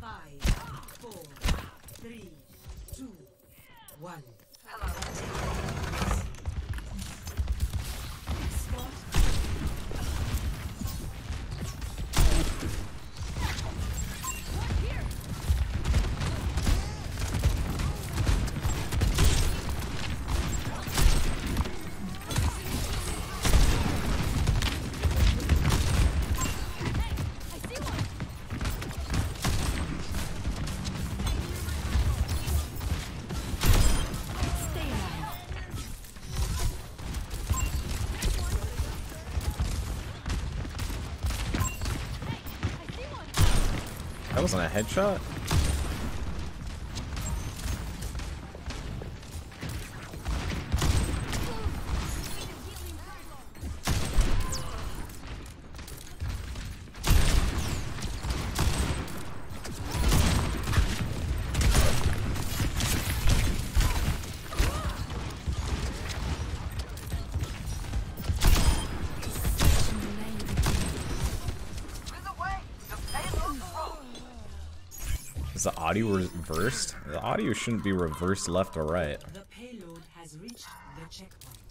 Five, four, three, two, one. That wasn't a headshot? Is the audio reversed? The audio shouldn't be reversed left or right. The payload has reached the checkpoint.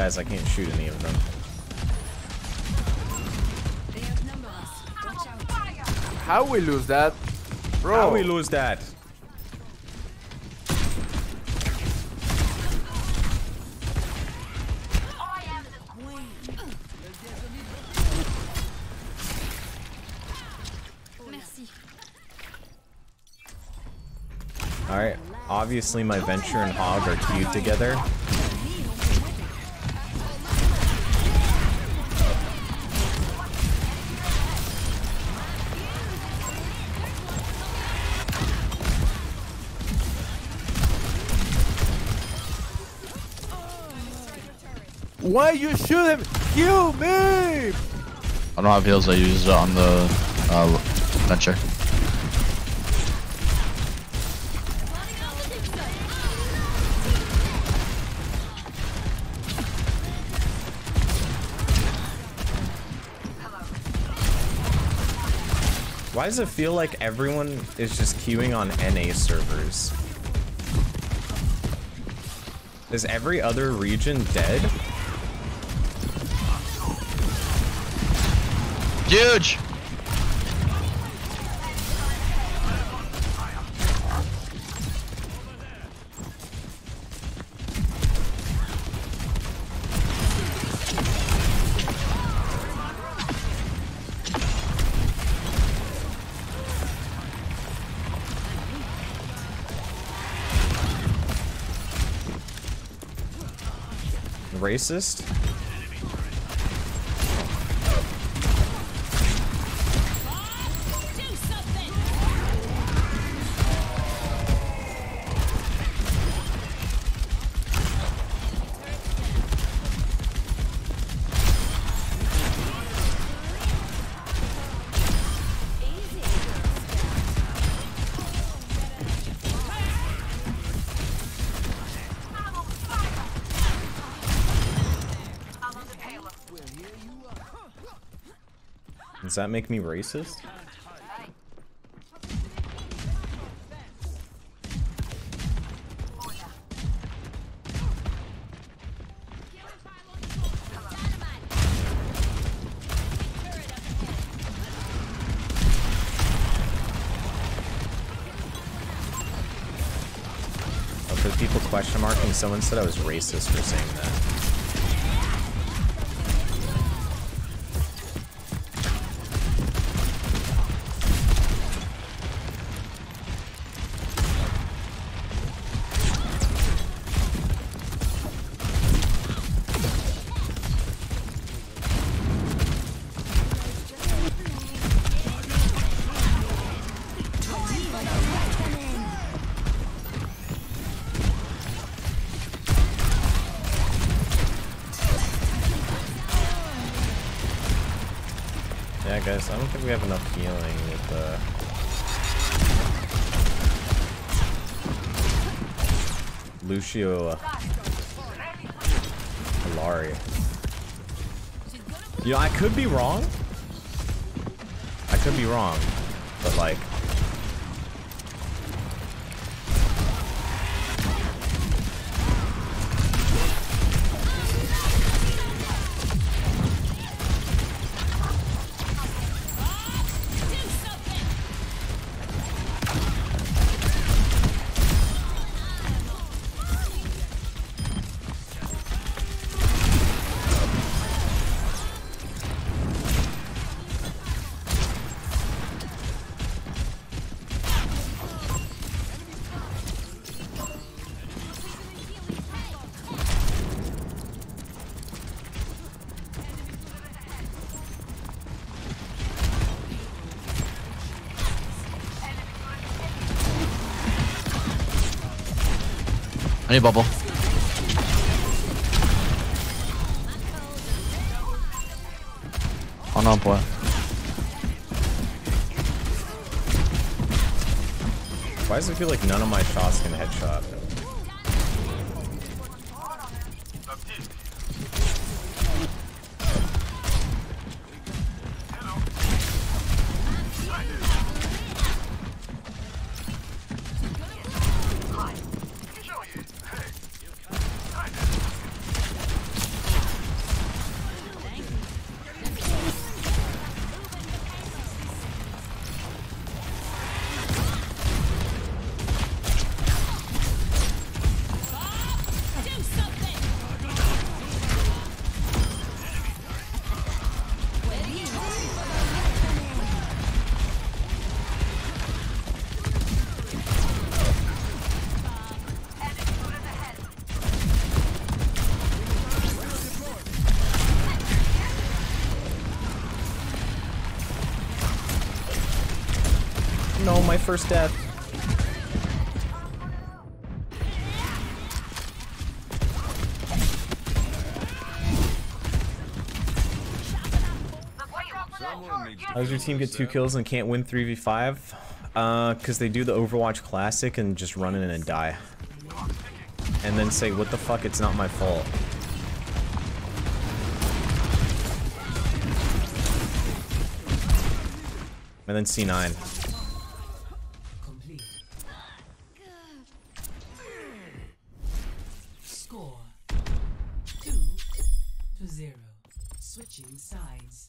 Guys, I can't shoot any of them. They outnumber us. Watch out. How we lose that? Bro. How we lose that? I am the Mercy. Alright, obviously my Venture and Hog are queued together. Why you shoot him? Kill me! I don't have heals, I use it on the uh, venture. Why does it feel like everyone is just queuing on NA servers? Is every other region dead? Huge! Racist? Does that make me racist? Oh, for people question marking, someone said I was racist for saying that. Guys, I don't think we have enough healing with uh Lucio uh, Illari. You know, I could be wrong. I could be wrong, but like I need bubble. Oh no, boy. why does it feel like none of my shots can headshot? My first death. How does your team get two kills and can't win 3v5? Uh, cause they do the Overwatch Classic and just run in and die. And then say, what the fuck, it's not my fault. And then C9. To zero. Switching sides.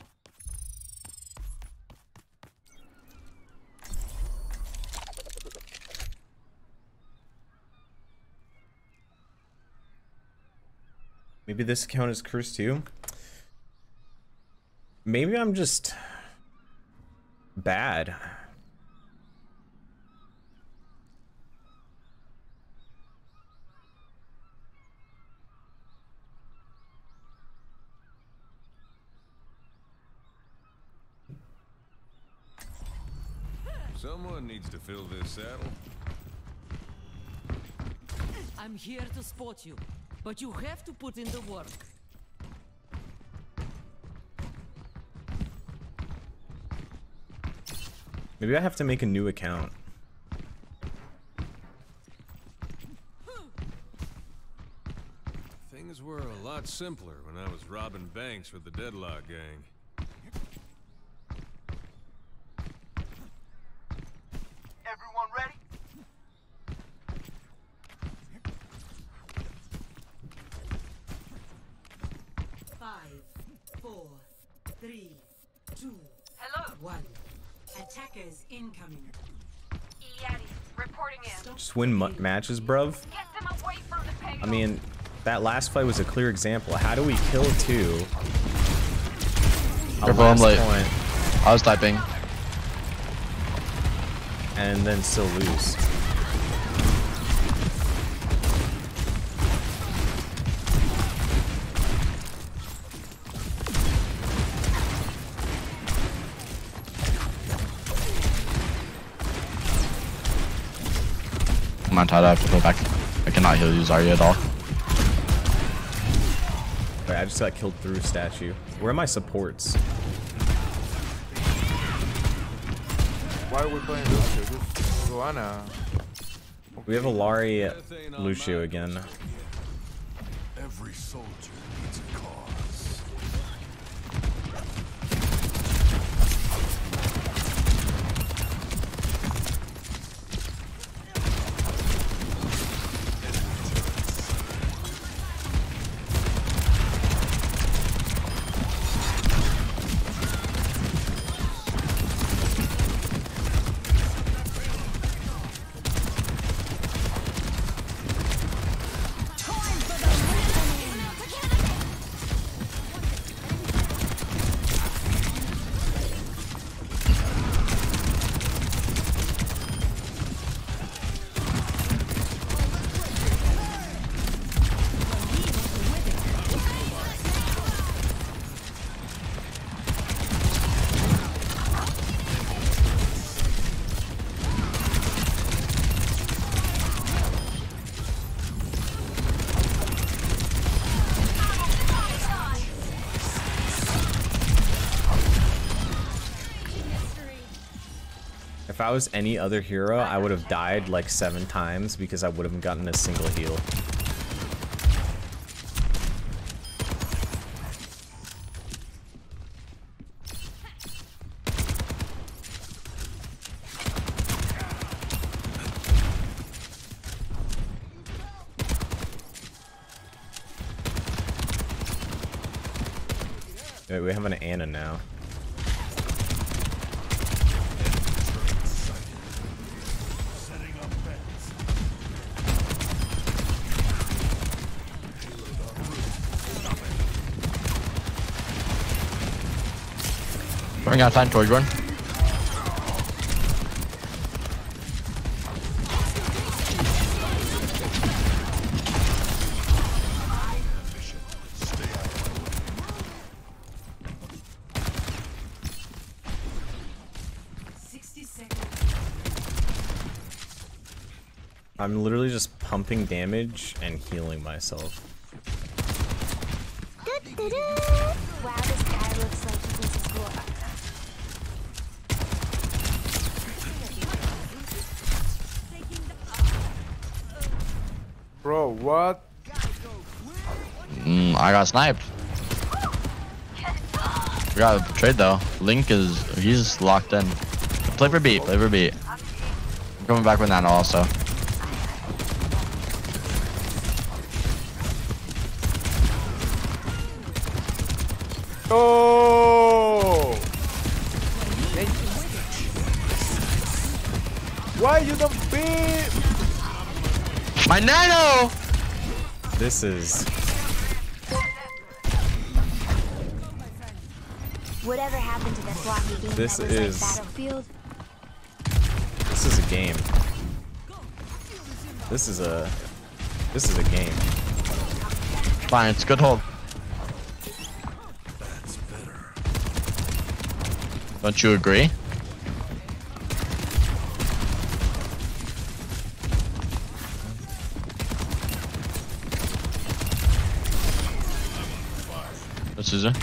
Maybe this account is cursed too. Maybe I'm just bad. Someone needs to fill this saddle. I'm here to spot you, but you have to put in the work. Maybe I have to make a new account. Things were a lot simpler when I was robbing banks for the Deadlock Gang. Everyone ready? Five, four, three, two, Hello, one. Attackers incoming. Yeti. Reporting in. Just win mu- matches, bruv. Get them away from the. I mean, that last fight was a clear example. How do we kill two? A Careful, I'm late. point, I was typing. and then still lose. my I have to play back. I cannot heal you, Zarya, at all. Wait, I just got killed through statue. Where are my supports? Why are we playing Lucio? Just Luana. We have a Illari Lucio again. Every soldier I was any other hero, I would have died like seven times because I would have gotten a single heal. Wait, we have an Ana now. Running out time, George, run. I'm literally just pumping damage and healing myself. Wow, this guy looks like he thinks he's cool. Bro, what? Mm, I got sniped. We got a trade though. Link is he's locked in. Play for beat, play for beat. I'm coming back with Nano also. Oh! Why you don't beat? My Nano! This is Whatever happened to that blocky game This that was is- like Battlefield? this is a game. This is a this is a game. Fine, it's good hold. That's better. Don't you agree? This is it.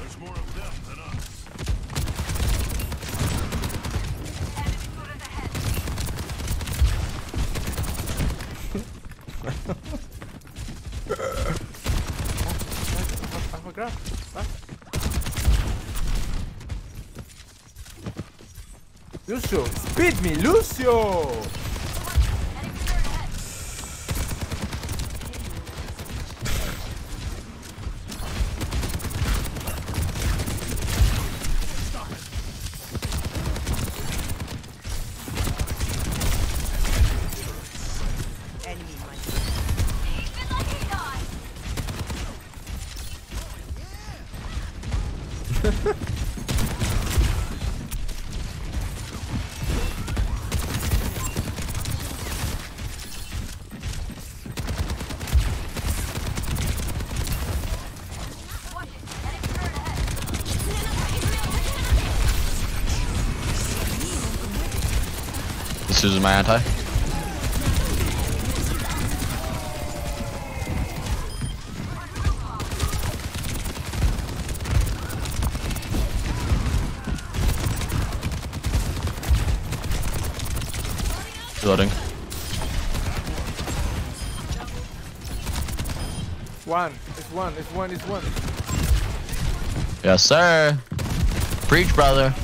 There's more of them than us. Oh, grab. Back. Lucio, speed me, Lucio! This is my anti. Reloading. One. It's one. It's one. It's one. Yes, sir. Preach, brother.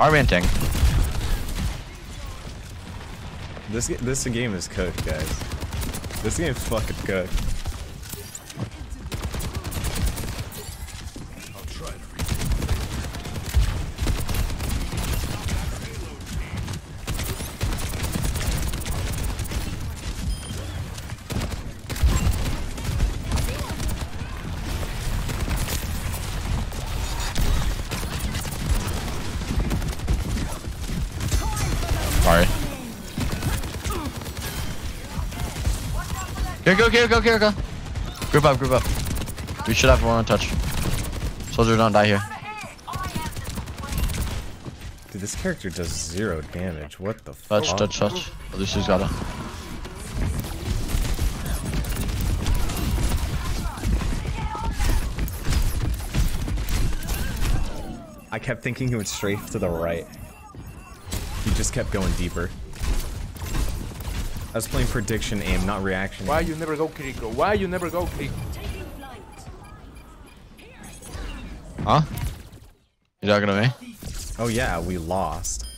Orienting. This this game is cooked, guys. This game's fucking cooked. Here, go, here, go, here, go. Group up, group up. We should have one on touch. Soldier, don't die here. Dude, this character does zero damage. What the Touch, fuck? touch, touch. At least he's got it. I kept thinking he would strafe to the right. He just kept going deeper. I was playing prediction aim, not reaction. Why aim. you never go Kiriko? Why you never go Kiriko? Huh? You talking to me? Oh yeah, we lost.